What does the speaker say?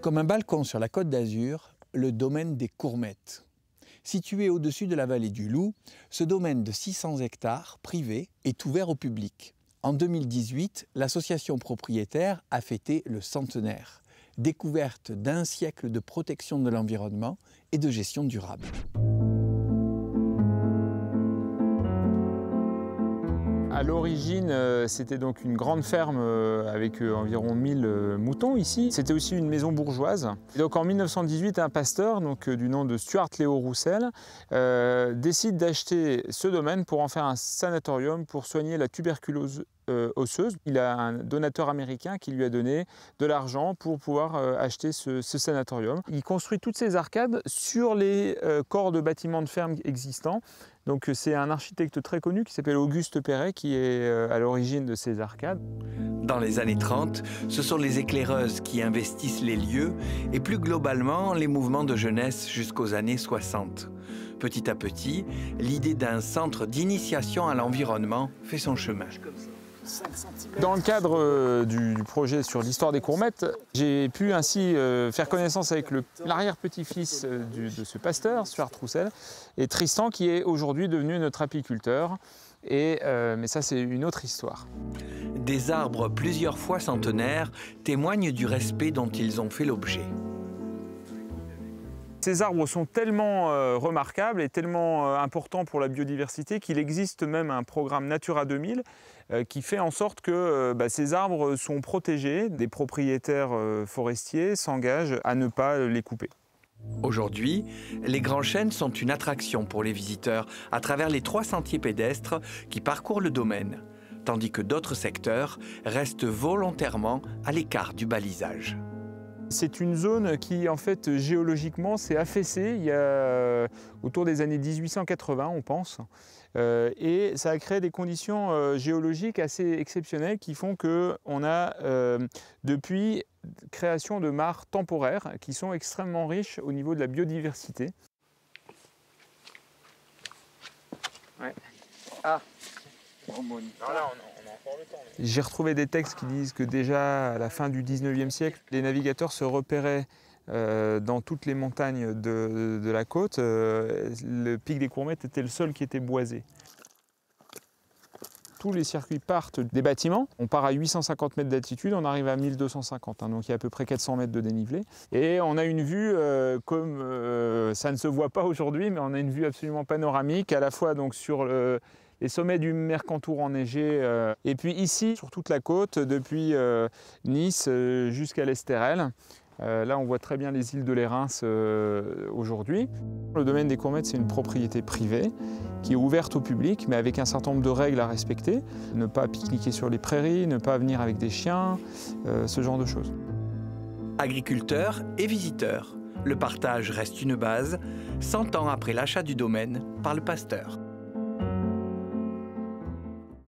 Comme un balcon sur la côte d'Azur, le domaine des Courmettes. Situé au-dessus de la vallée du Loup, ce domaine de 600 hectares privé est ouvert au public. En 2018, l'association propriétaire a fêté le centenaire, découverte d'un siècle de protection de l'environnement et de gestion durable. À l'origine, euh, c'était donc une grande ferme euh, avec euh, environ 1000 moutons ici. C'était aussi une maison bourgeoise. donc en 1918, un pasteur donc, du nom de Stuart Léo Roussel décide d'acheter ce domaine pour en faire un sanatorium pour soigner la tuberculose osseuse. Il a un donateur américain qui lui a donné de l'argent pour pouvoir acheter ce, sanatorium. Il construit toutes ces arcades sur les corps de bâtiments de ferme existants. Donc c'est un architecte très connu qui s'appelle Auguste Perret qui est euh, à l'origine de ces arcades. Dans les années 30, ce sont les éclaireuses qui investissent les lieux et plus globalement les mouvements de jeunesse jusqu'aux années 60. Petit à petit, l'idée d'un centre d'initiation à l'environnement fait son chemin. Dans le cadre euh, du, projet sur l'histoire des courmettes, j'ai pu ainsi euh, faire connaissance avec l'arrière-petit-fils euh, de ce pasteur, Stuart Roussel, et Tristan, qui est aujourd'hui devenu notre apiculteur. Et, mais ça, c'est une autre histoire. Des arbres plusieurs fois centenaires témoignent du respect dont ils ont fait l'objet. Ces arbres sont tellement euh, remarquables et tellement euh, importants pour la biodiversité qu'il existe même un programme Natura 2000 euh, qui fait en sorte que bah, ces arbres sont protégés. Des propriétaires forestiers s'engagent à ne pas les couper. Aujourd'hui, les grands chênes sont une attraction pour les visiteurs à travers les trois sentiers pédestres qui parcourent le domaine, tandis que d'autres secteurs restent volontairement à l'écart du balisage. C'est une zone qui, en fait, géologiquement, s'est affaissée il y a euh, autour des années 1880, on pense. Euh, et ça a créé des conditions euh, géologiques assez exceptionnelles qui font qu'on a, depuis, création de mares temporaires qui sont extrêmement riches au niveau de la biodiversité. Ouais. Ah, j'ai retrouvé des textes qui disent que déjà à la fin du 19e siècle, les navigateurs se repéraient euh, dans toutes les montagnes de, la côte. Euh, le pic des Courmettes était le seul qui était boisé. Tous les circuits partent des bâtiments. On part à 850 mètres d'altitude, on arrive à 1250, hein, donc il y a à peu près 400 mètres de dénivelé. Et on a une vue euh, comme ça ne se voit pas aujourd'hui, mais on a une vue absolument panoramique, à la fois donc sur le, les sommets du Mercantour enneigés. Euh, et puis ici, sur toute la côte, depuis euh, Nice euh, jusqu'à l'Estérel. là, on voit très bien les îles de l'Érins aujourd'hui. Le domaine des Courmettes, c'est une propriété privée qui est ouverte au public, mais avec un certain nombre de règles à respecter. Ne pas pique-niquer sur les prairies, ne pas venir avec des chiens, ce genre de choses. Agriculteurs et visiteurs, le partage reste une base, 100 ans après l'achat du domaine par le pasteur.